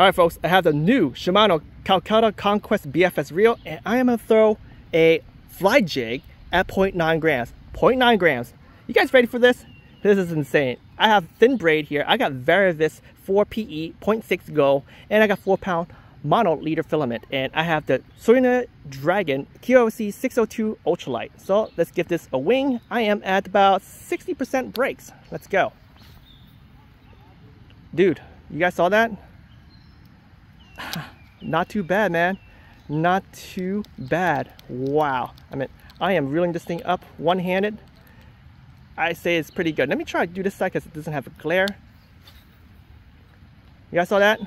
All right, folks, I have the new Shimano Calcutta Conquest BFS reel, and I am gonna throw a fly jig at 0.9 grams. 0.9 grams. You guys ready for this? This is insane. I have thin braid here. I got Varivas 4PE 0.6 Go, and I got 4 pound mono leader filament. And I have the Sirena Dragon QOC 602 Ultralight. So let's give this a wing. I am at about 60% brakes. Let's go. Dude, you guys saw that? Not too bad, man. Not too bad. Wow. I mean, I am reeling this thing up one-handed. I say it's pretty good. Let me try to do this side because it doesn't have a glare. You guys saw that?